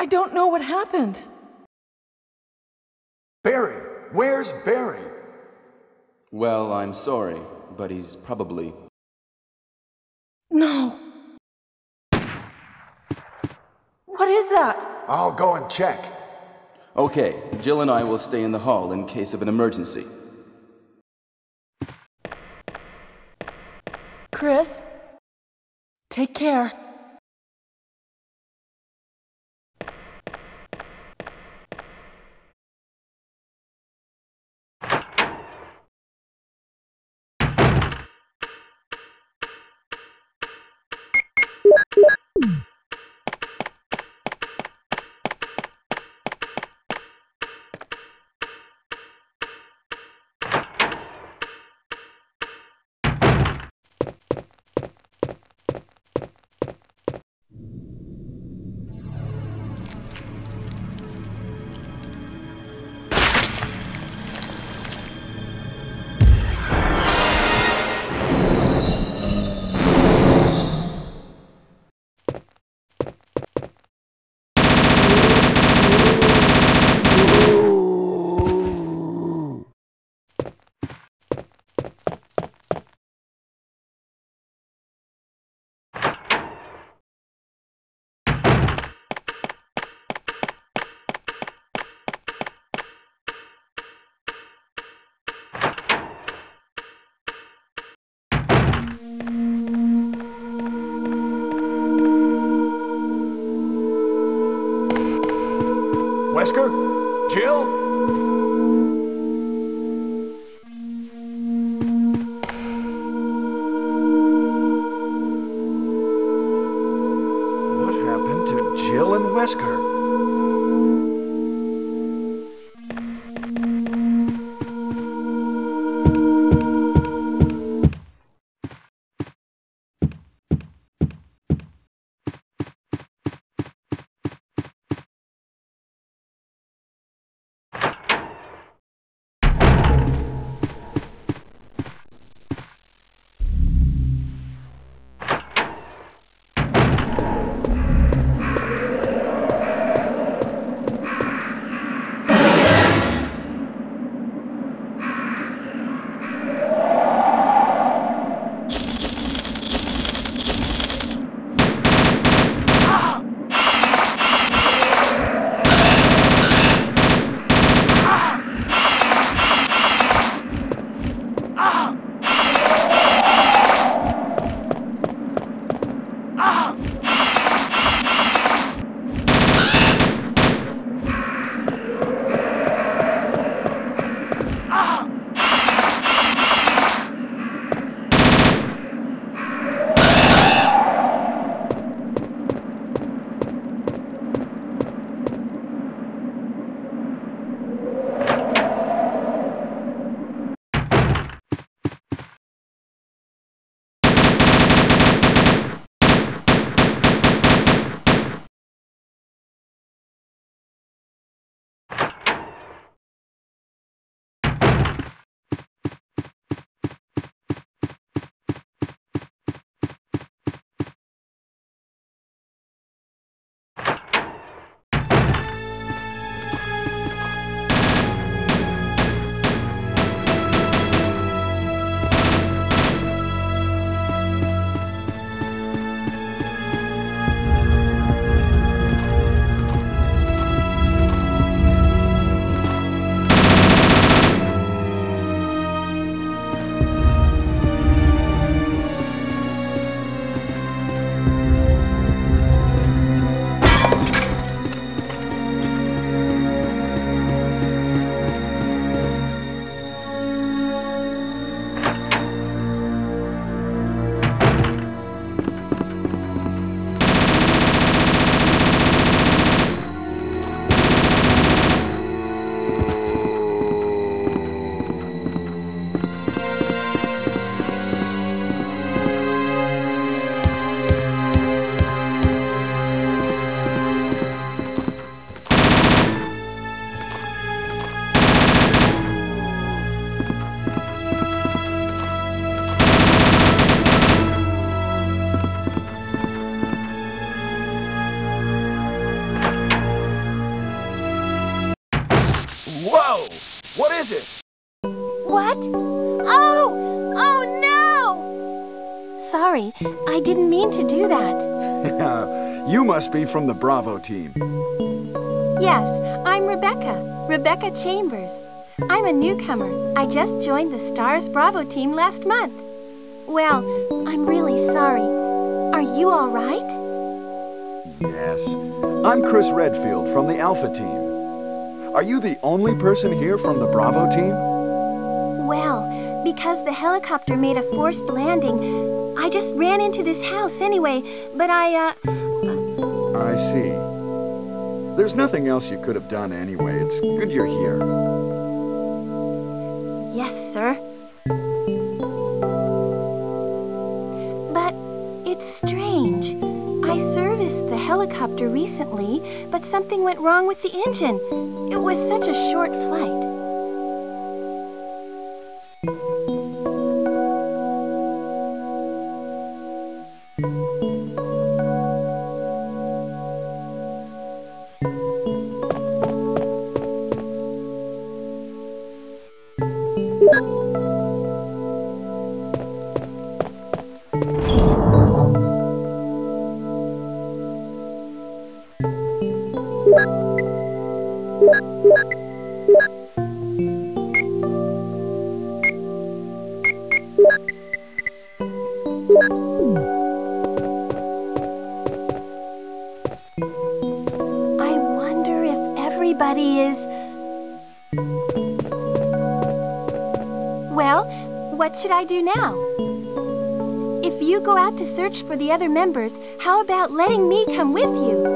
I don't know what happened. Barry! Where's Barry? Well, I'm sorry, but he's probably. No. What is that? I'll go and check. Okay, Jill and I will stay in the hall in case of an emergency. Chris? Take care. Jill? I didn't mean to do that. you must be from the Bravo team. Yes, I'm Rebecca. Rebecca Chambers. I'm a newcomer. I just joined the Stars Bravo team last month. Well, I'm really sorry. Are you all right? Yes. I'm Chris Redfield from the Alpha team. Are you the only person here from the Bravo team? Well, because the helicopter made a forced landing, I just ran into this house anyway, but I, uh... I see. There's nothing else you could have done anyway. It's good you're here. Yes, sir. But it's strange. I serviced the helicopter recently, but something went wrong with the engine. It was such a short flight. What should I do now? If you go out to search for the other members, how about letting me come with you?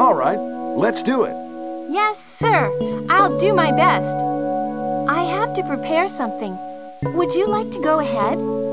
All right, let's do it. Yes, sir. I'll do my best. I have to prepare something. Would you like to go ahead?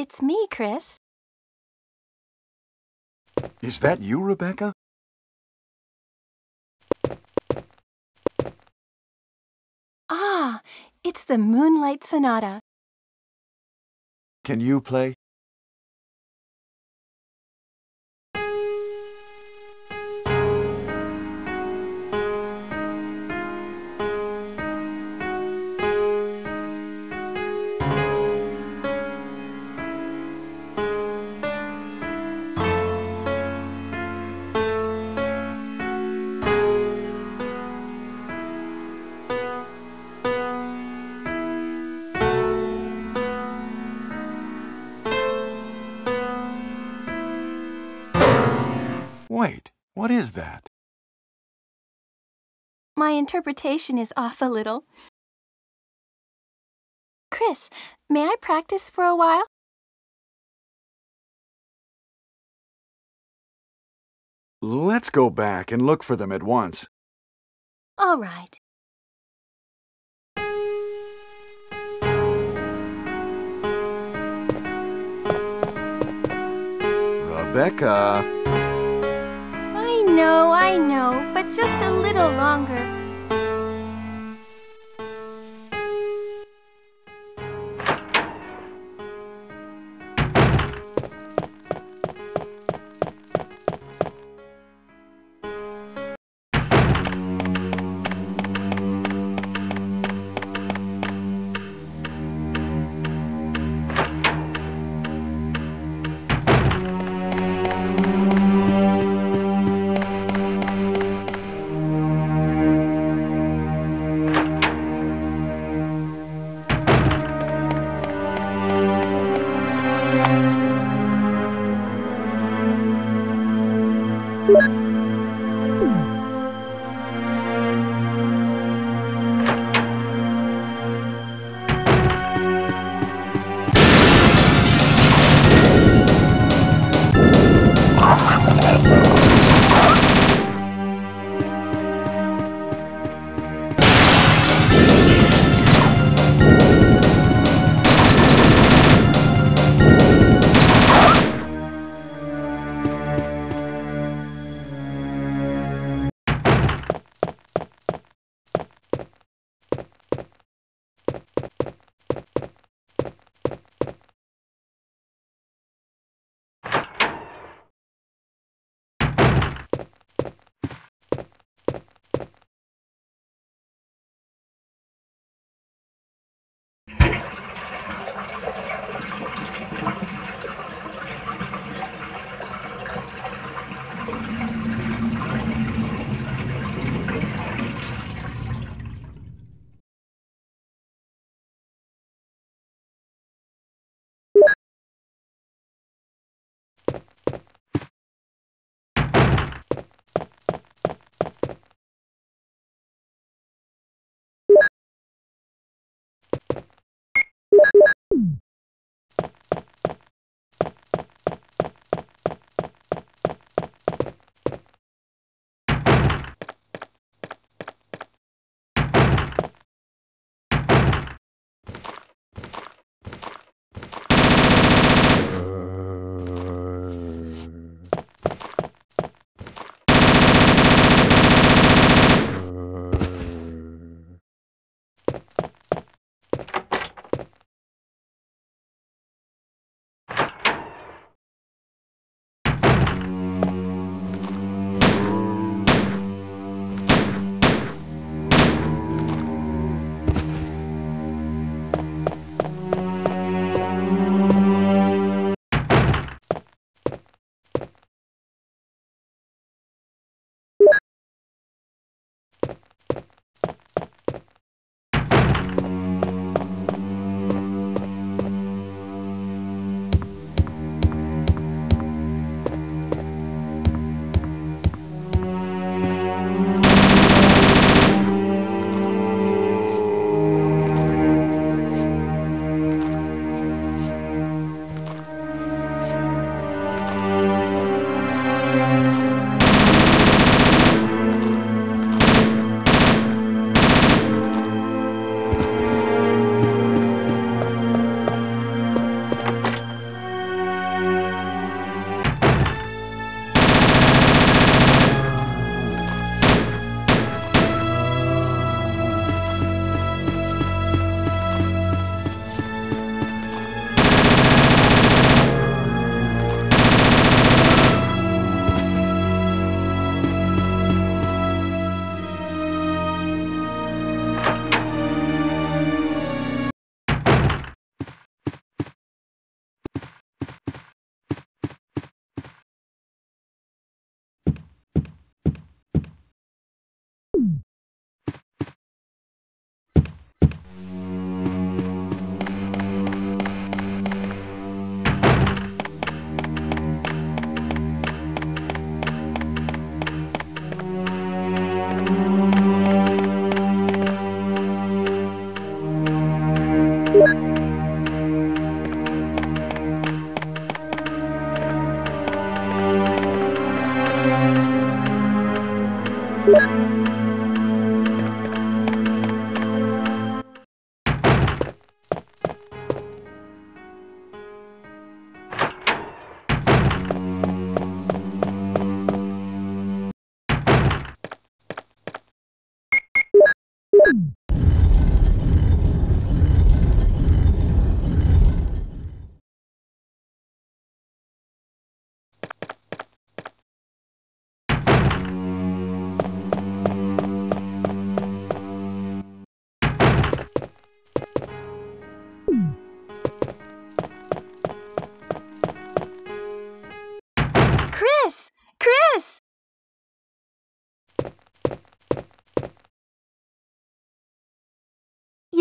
It's me, Chris. Is that you, Rebecca? Ah, it's the Moonlight Sonata. Can you play? Is that? My interpretation is off a little. Chris, may I practice for a while? Let's go back and look for them at once. All right. Rebecca. Know, I know, but just a little longer.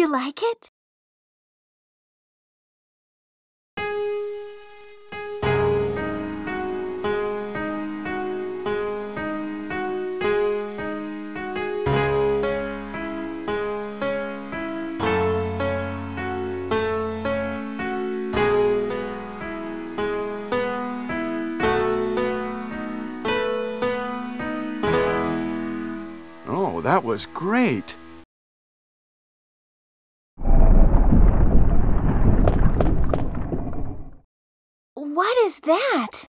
Like it? Oh, that was great. What is that?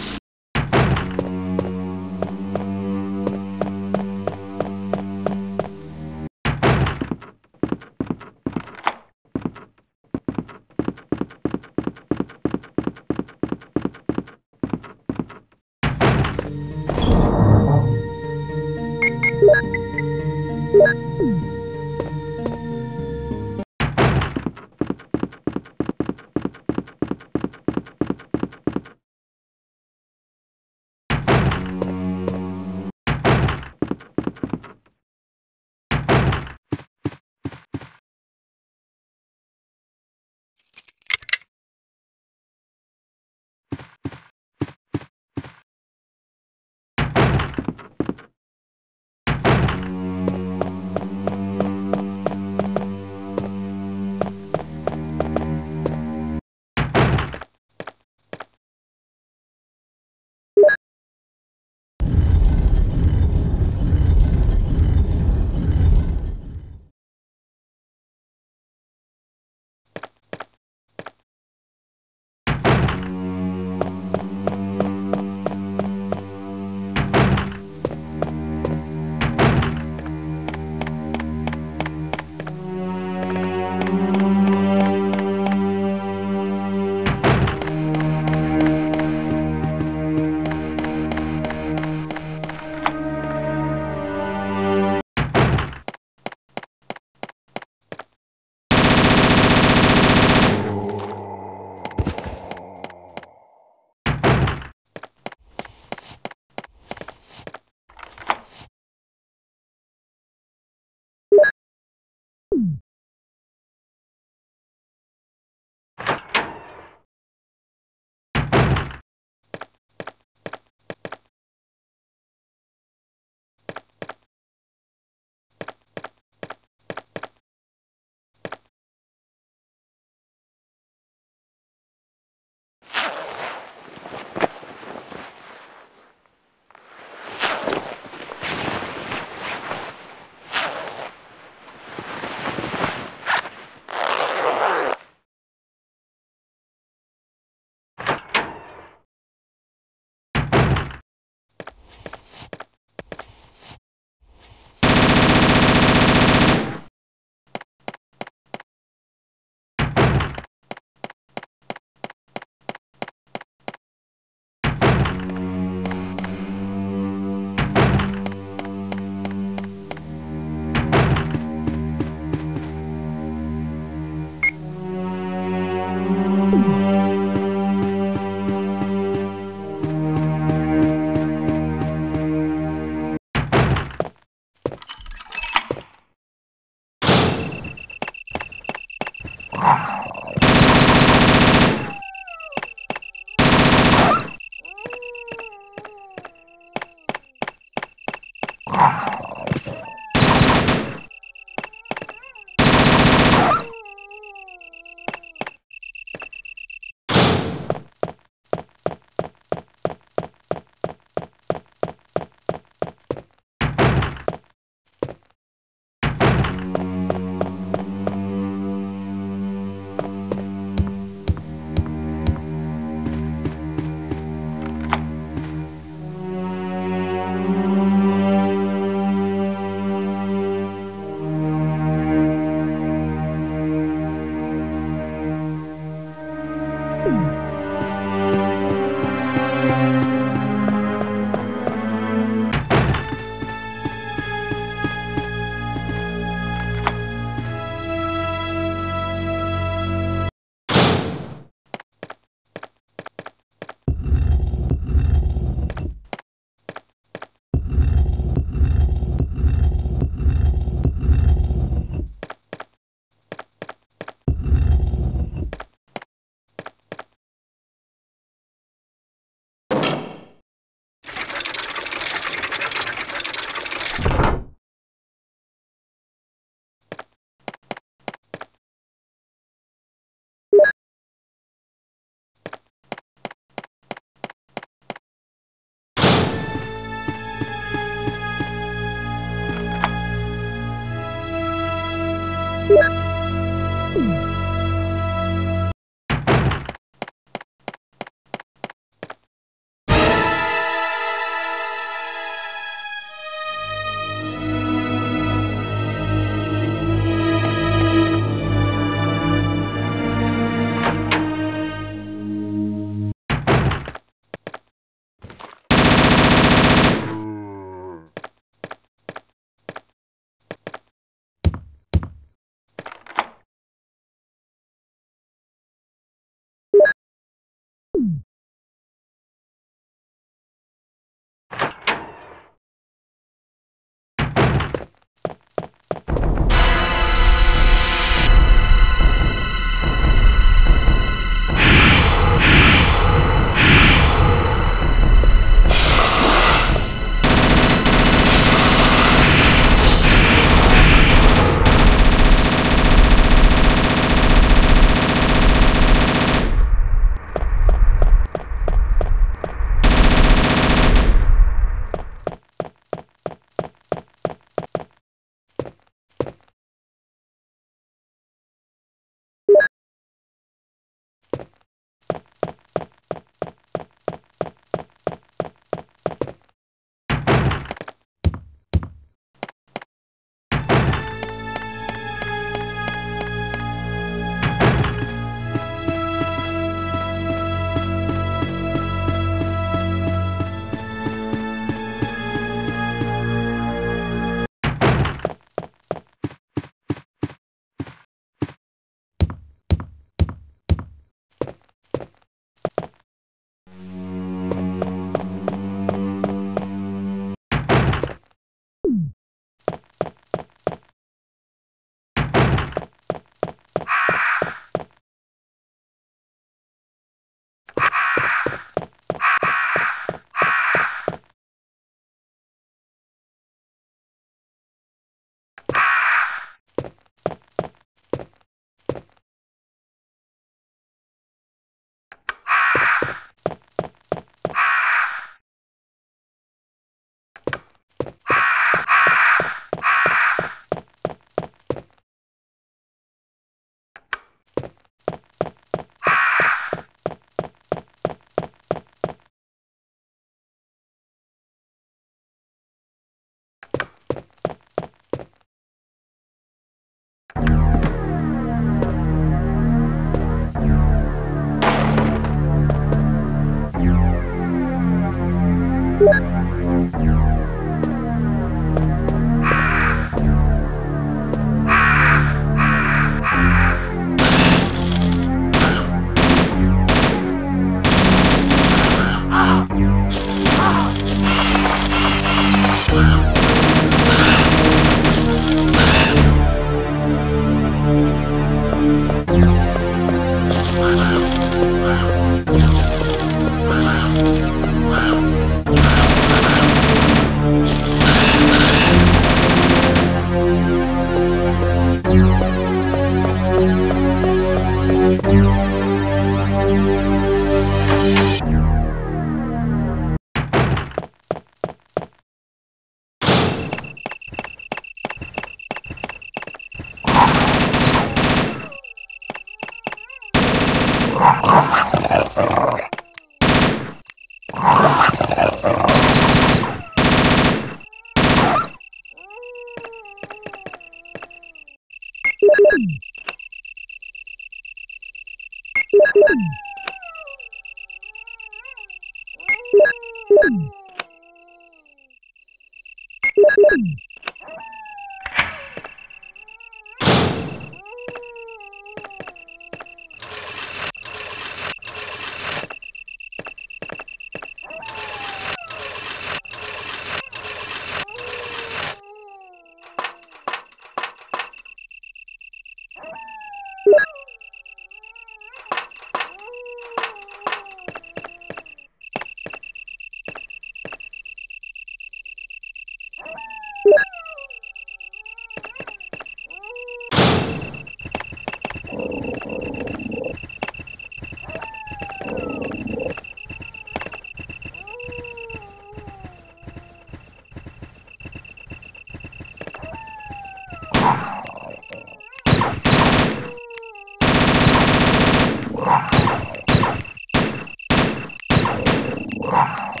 Música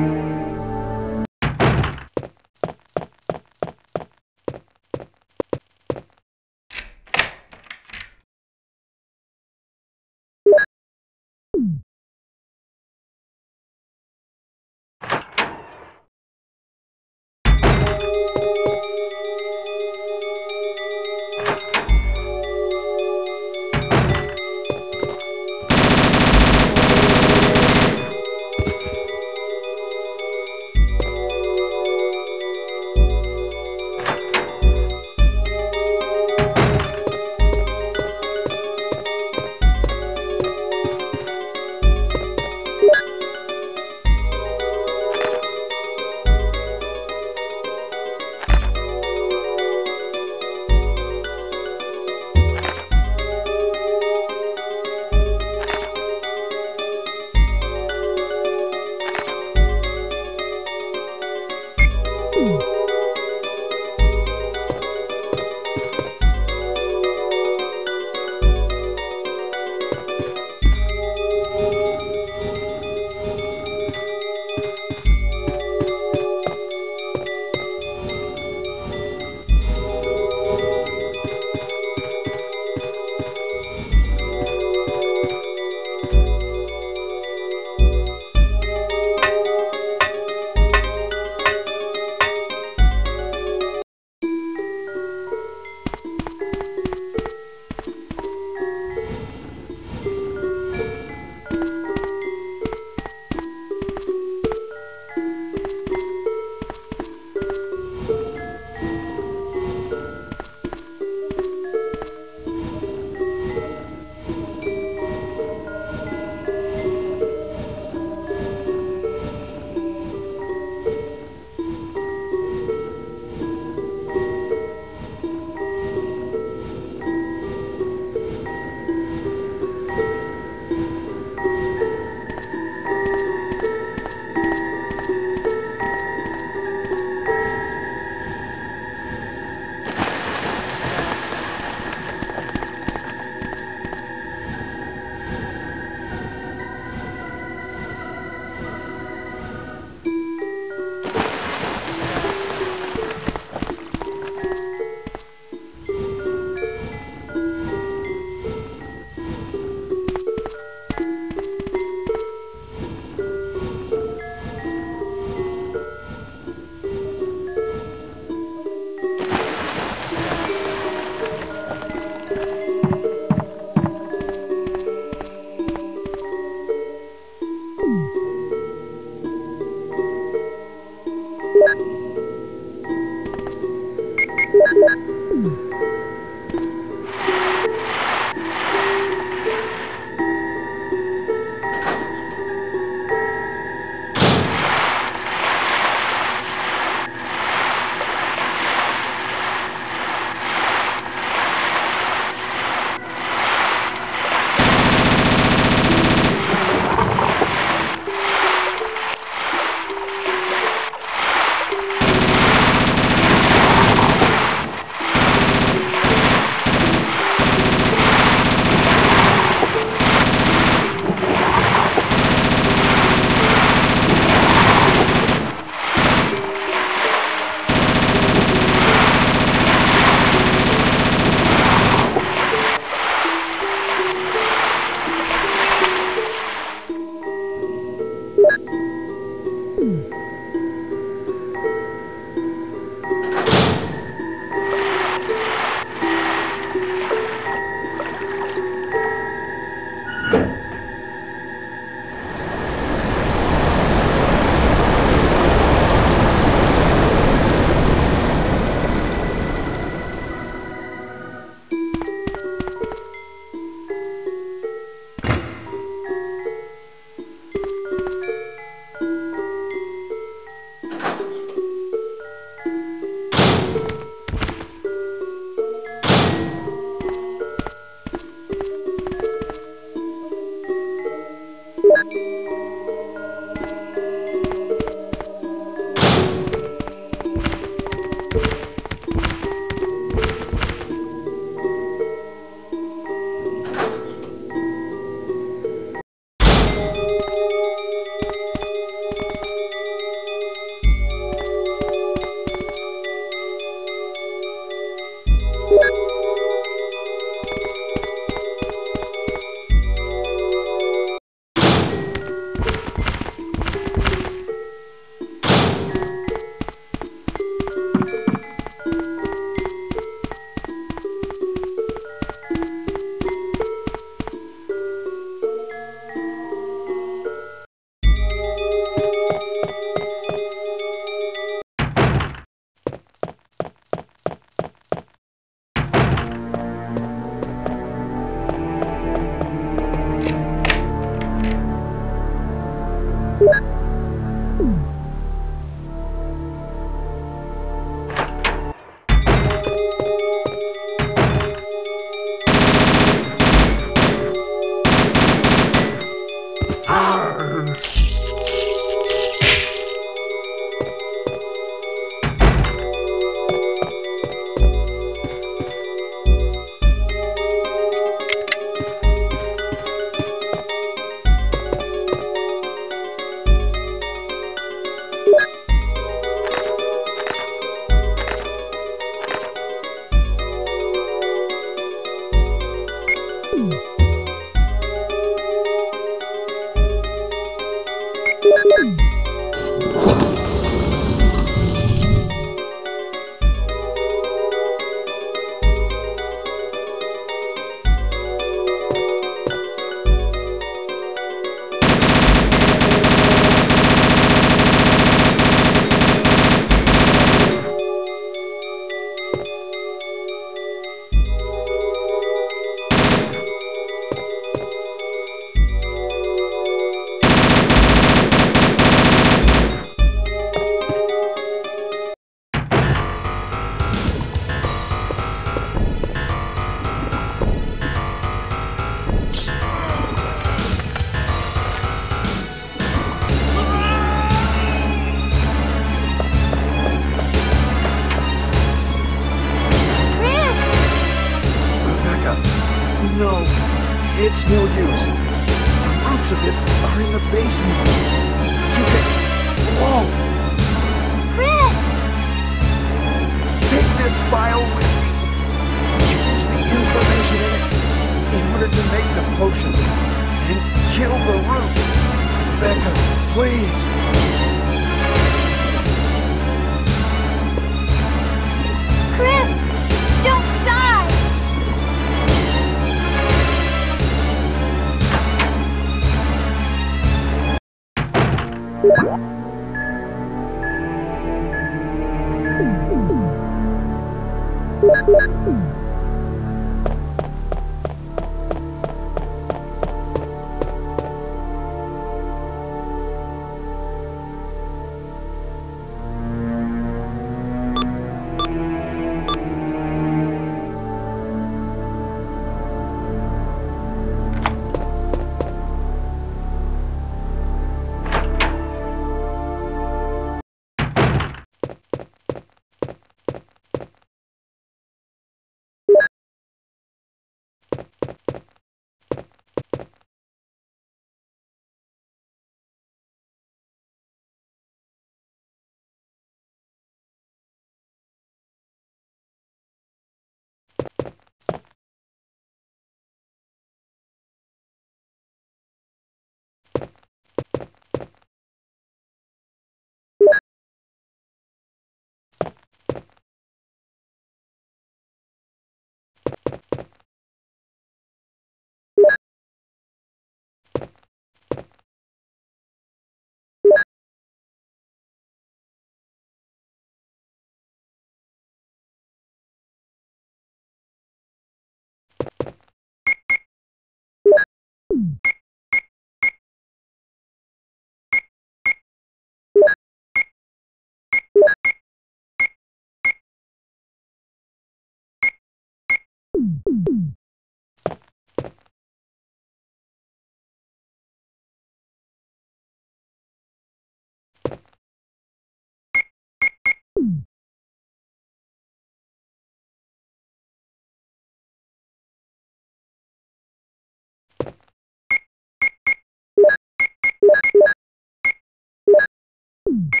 you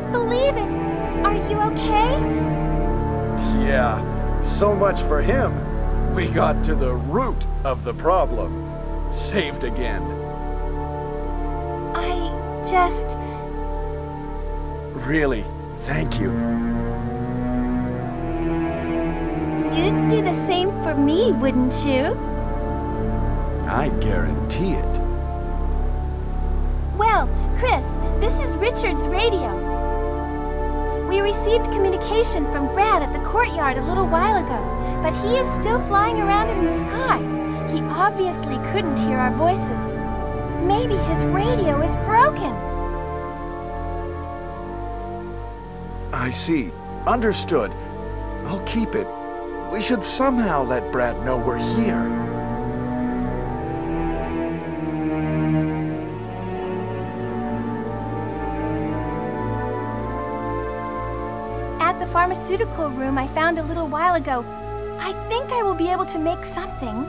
believe it. Are you okay? Yeah, so much for him. We got to the root of the problem. Saved again. I just. Really, thank you. You'd do the same for me, wouldn't you? I guarantee it. Well, Chris, this is Richard's radio. We received communication from Brad at the courtyard a little while ago, but he is still flying around in the sky. He obviously couldn't hear our voices. Maybe his radio is broken. I see. Understood. I'll keep it. We should somehow let Brad know we're here. Pharmaceutical room I found a little while ago, I think I will be able to make something.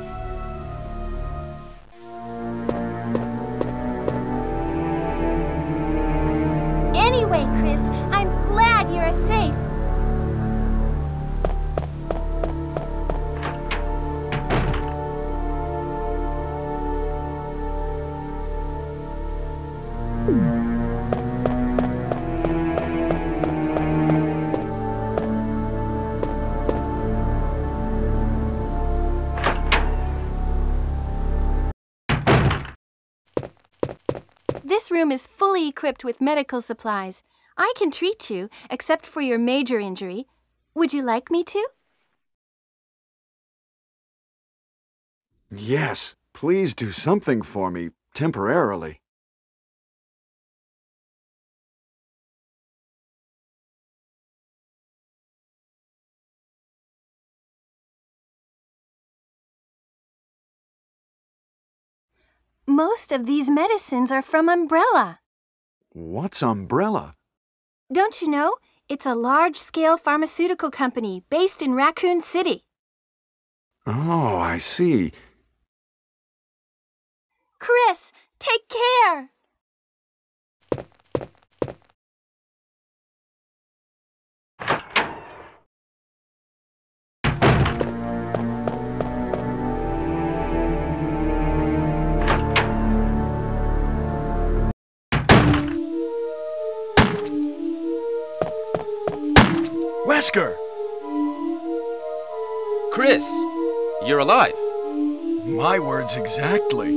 Fully equipped with medical supplies. I can treat you, except for your major injury. Would you like me to? Yes, please do something for me, temporarily. Most of these medicines are from Umbrella. What's Umbrella? Don't you know? It's a large scale pharmaceutical company based in Raccoon City. Oh, I see. Chris, take care! Chris, you're alive. My words exactly.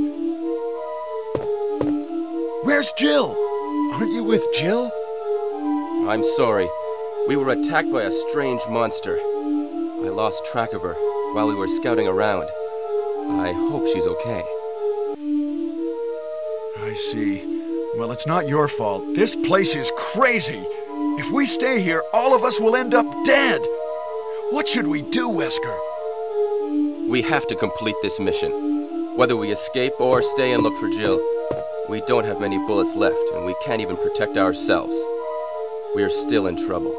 Where's Jill? Aren't you with Jill? I'm sorry. We were attacked by a strange monster. I lost track of her while we were scouting around. I hope she's okay. I see. Well, it's not your fault. This place is crazy. If we stay here, all of us will end up dead. What should we do, Wesker? We have to complete this mission. Whether we escape or stay and look for Jill, we don't have many bullets left, and we can't even protect ourselves. We are still in trouble.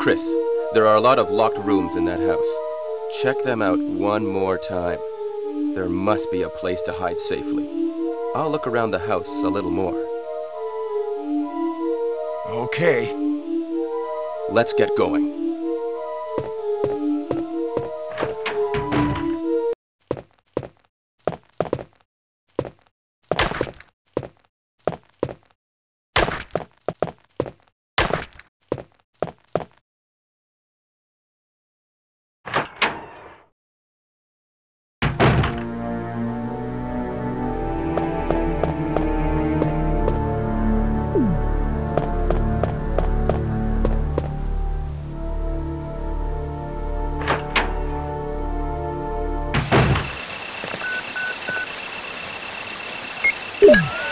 Chris, there are a lot of locked rooms in that house. Check them out one more time. There must be a place to hide safely. I'll look around the house a little more. Okay. Let's get going. This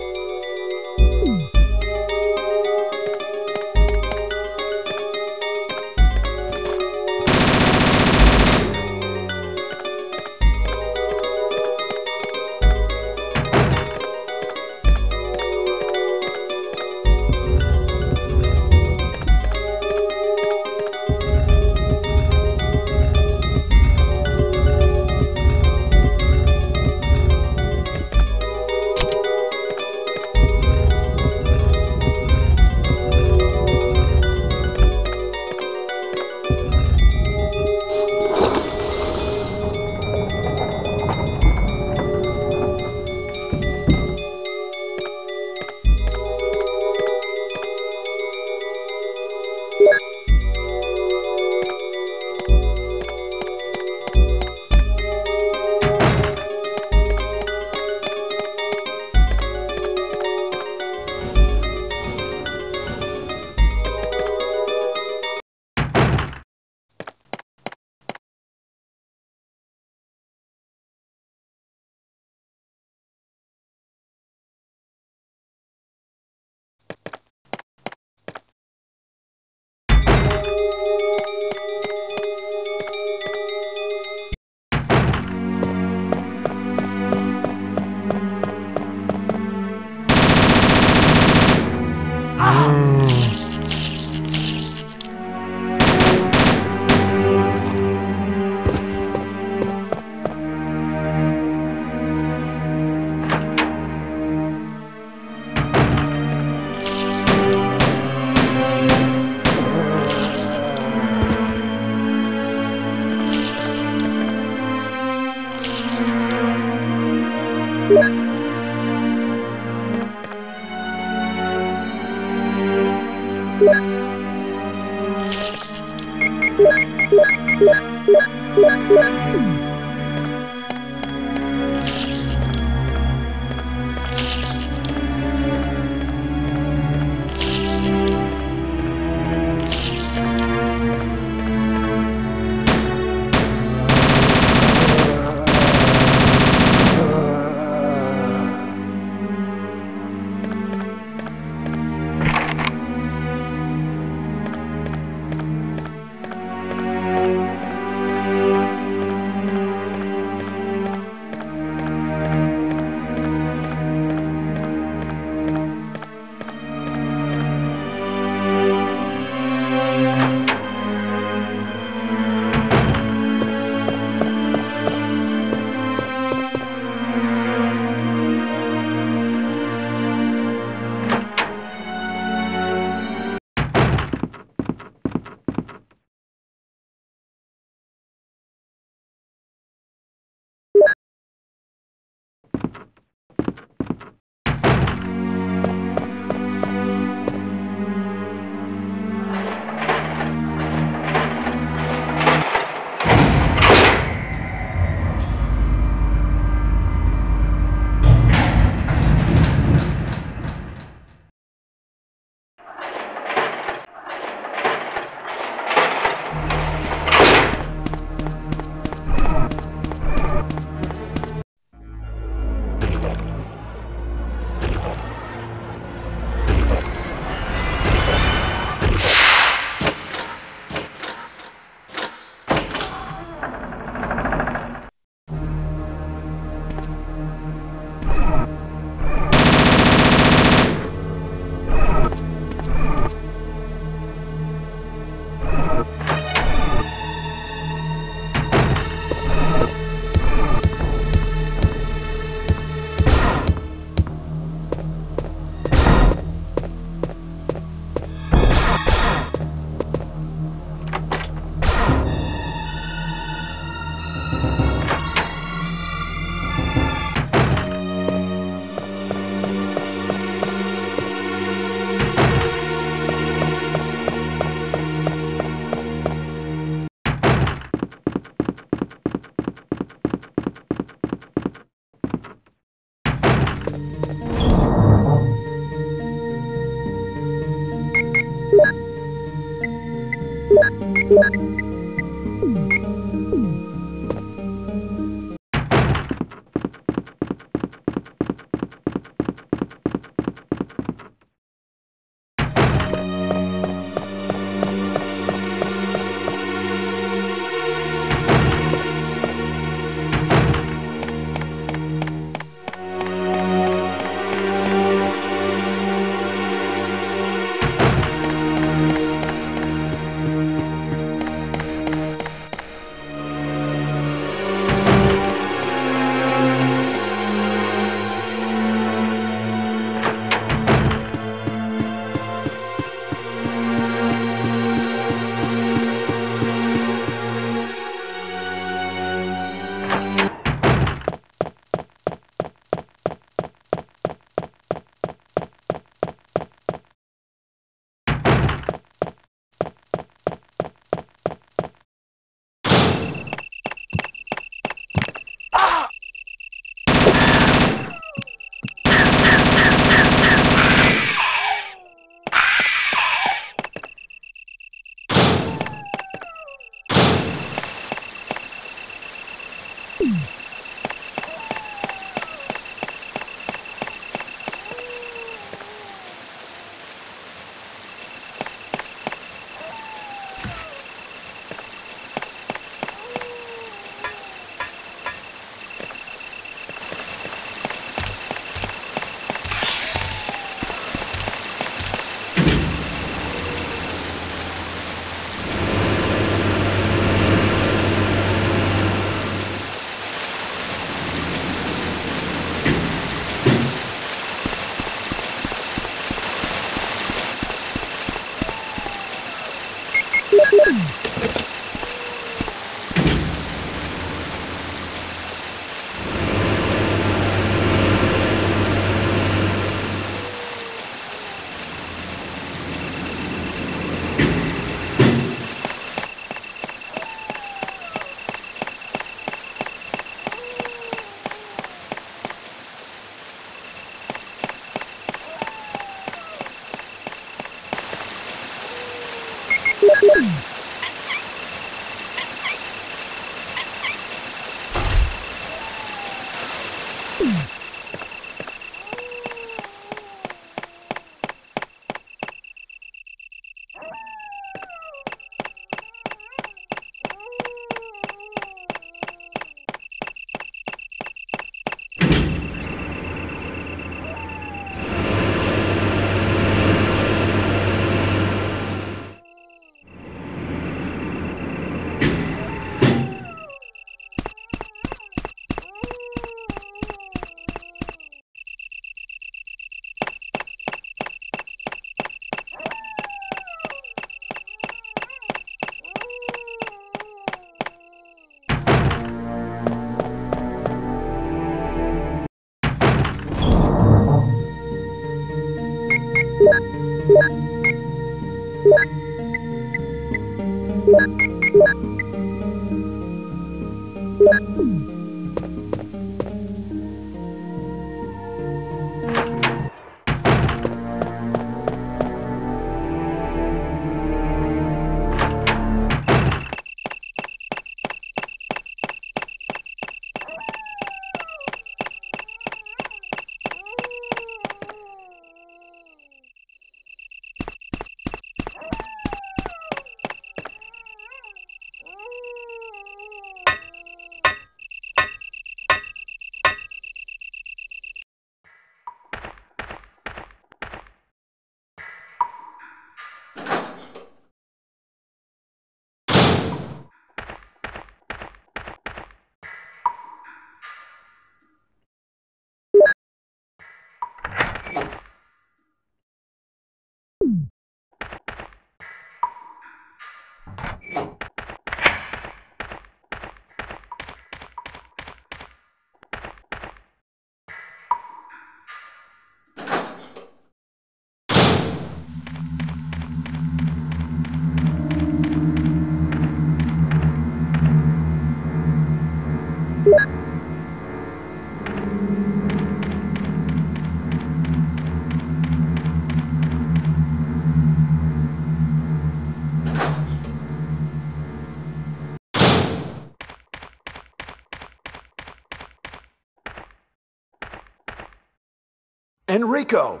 Enrico!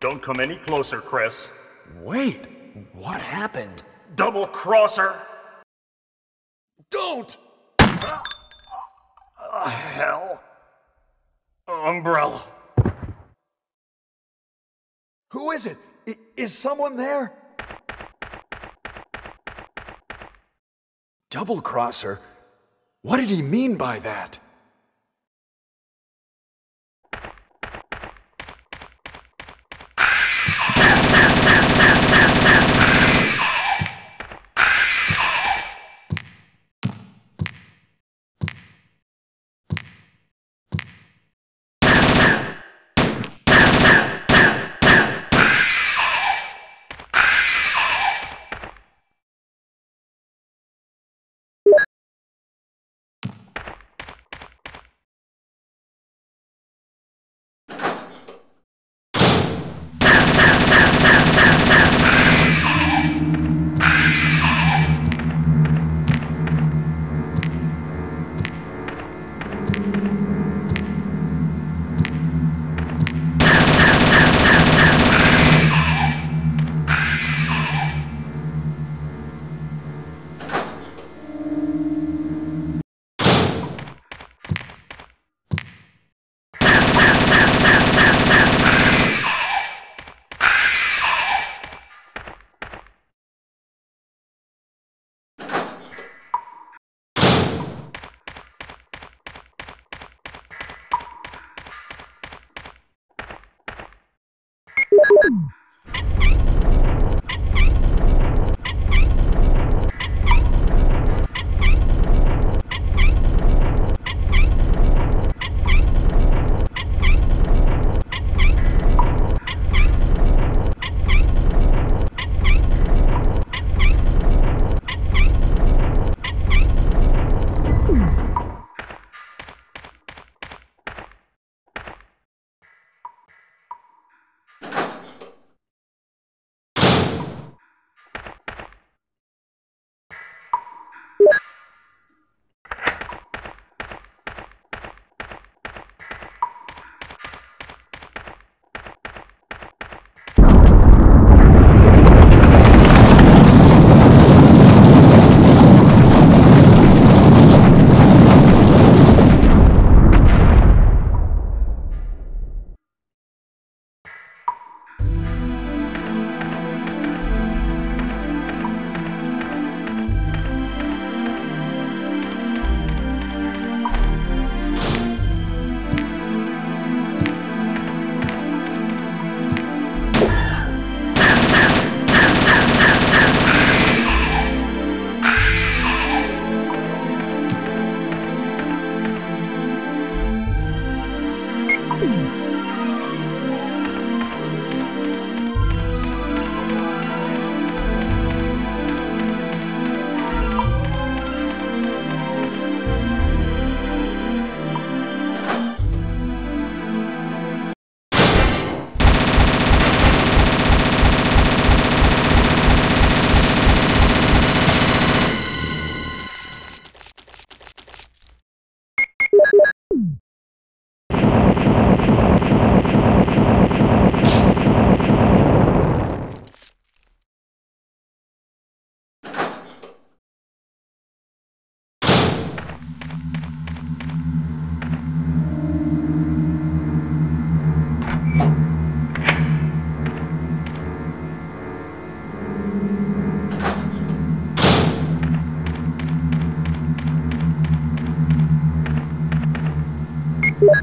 Don't come any closer, Chris. Wait, what happened? Double crosser! Don't! Uh, hell. Umbrella. Who is it? I- is someone there? Double crosser? What did he mean by that?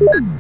Mm-hmm.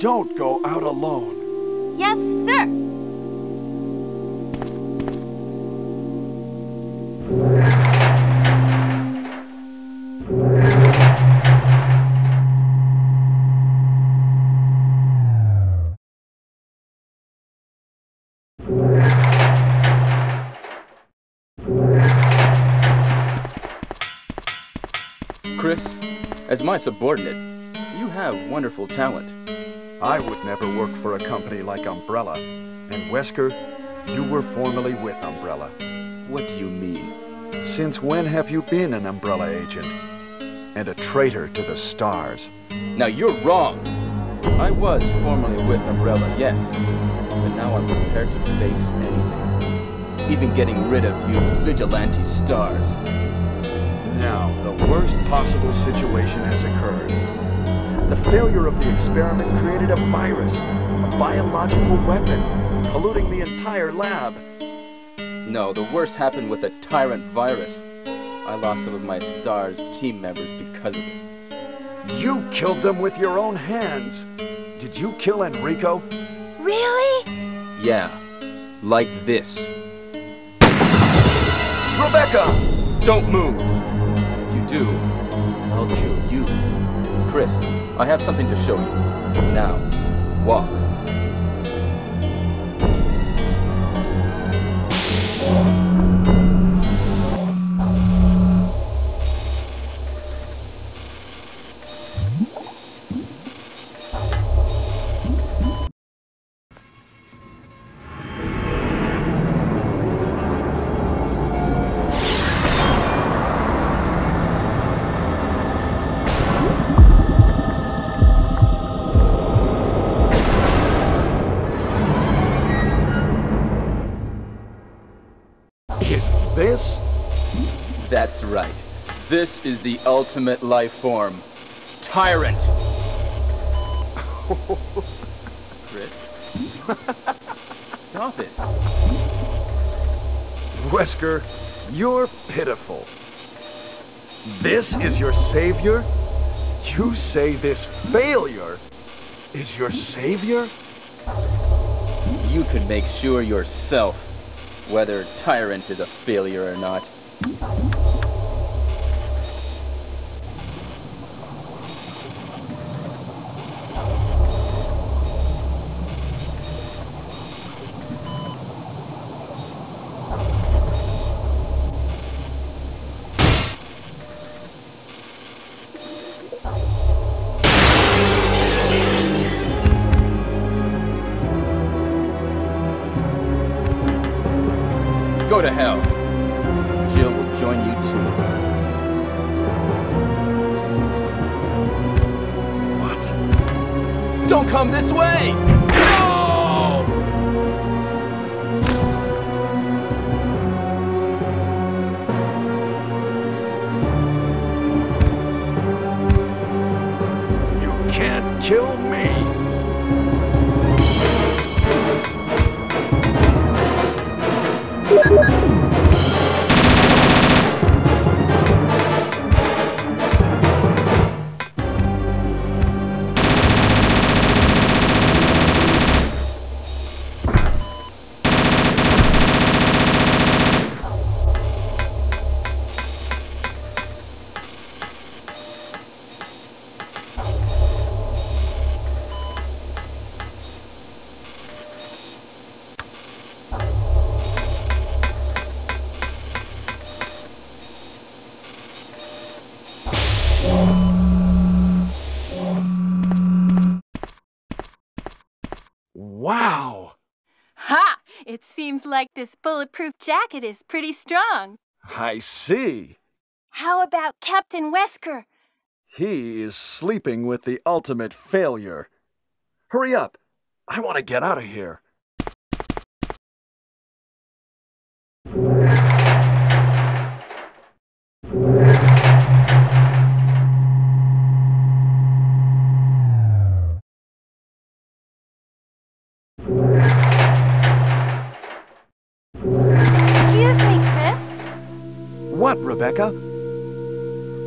Don't go out alone. Yes, sir. Chris, as my subordinate, you have wonderful talent. I would never work for a company like Umbrella. And Wesker, you were formerly with Umbrella. What do you mean? Since when have you been an Umbrella agent? And a traitor to the STARS? Now you're wrong. I was formerly with Umbrella, yes. But now I'm prepared to face anything. Even getting rid of you vigilante STARS. Now, the worst possible situation has occurred. The failure of the experiment created a virus, a biological weapon, polluting the entire lab. No, the worst happened with the Tyrant virus. I lost some of my STARS team members because of it. You killed them with your own hands. Did you kill Enrico? Really? Yeah, like this. Rebecca! Don't move! If you do, I'll kill you. Chris, I have something to show you. Now, walk. This is the ultimate life form. Tyrant! Chris? Stop it. Wesker, you're pitiful. This is your savior? You say this failure is your savior? You can make sure yourself whether Tyrant is a failure or not. Like this bulletproof jacket is pretty strong. I see. How about Captain Wesker? He is sleeping with the ultimate failure. Hurry up! I want to get out of here. what, Rebecca?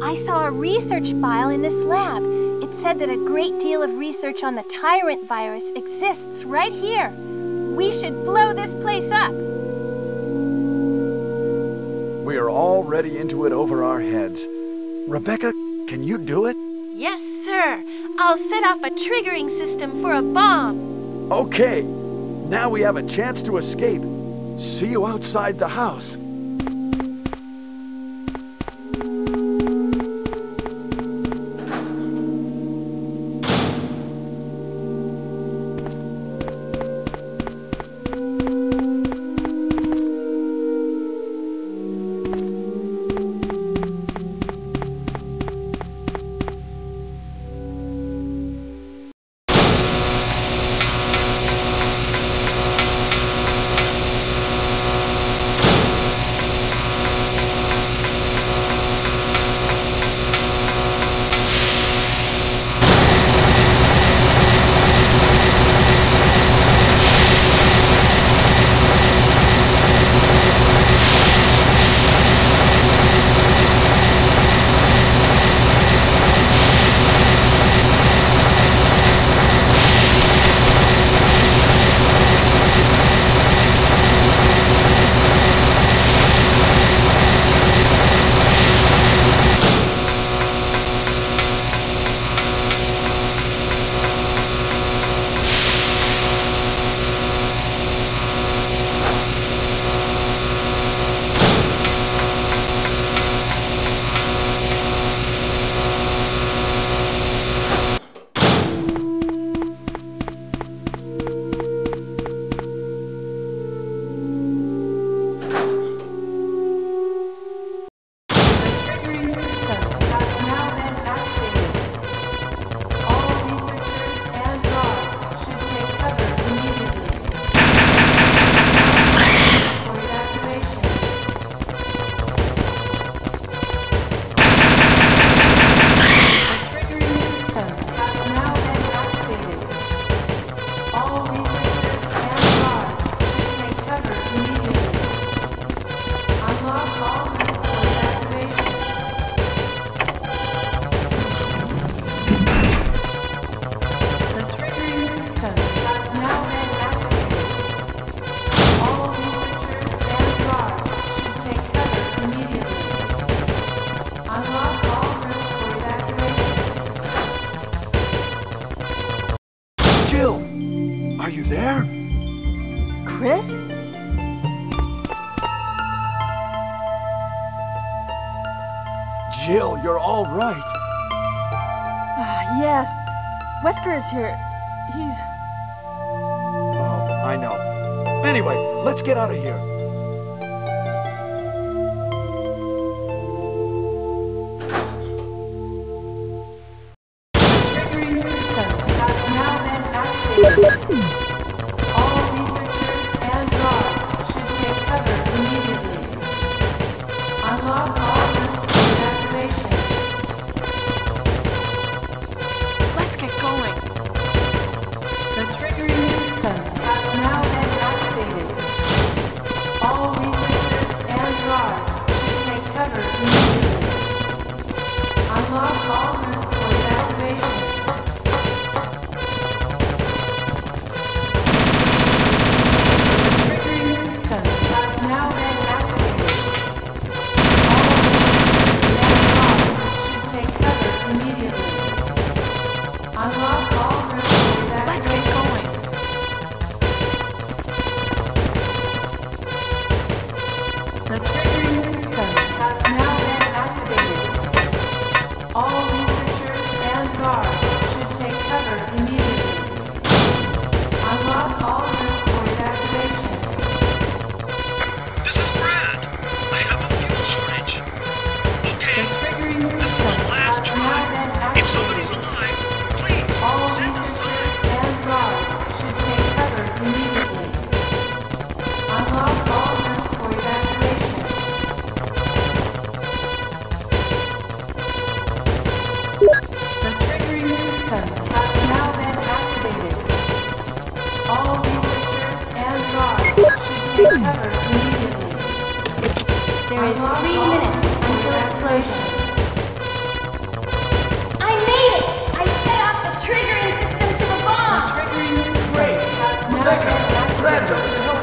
I saw a research file in this lab. It said that a great deal of research on the tyrant virus exists right here. We should blow this place up. We are already into it over our heads. Rebecca, can you do it? Yes, sir. I'll set off a triggering system for a bomb. Okay. Now we have a chance to escape. See you outside the house. There is three minutes until explosion. I made it! I set off the triggering system to the bomb! Great! Rebecca! Glad to...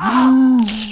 Biohazard.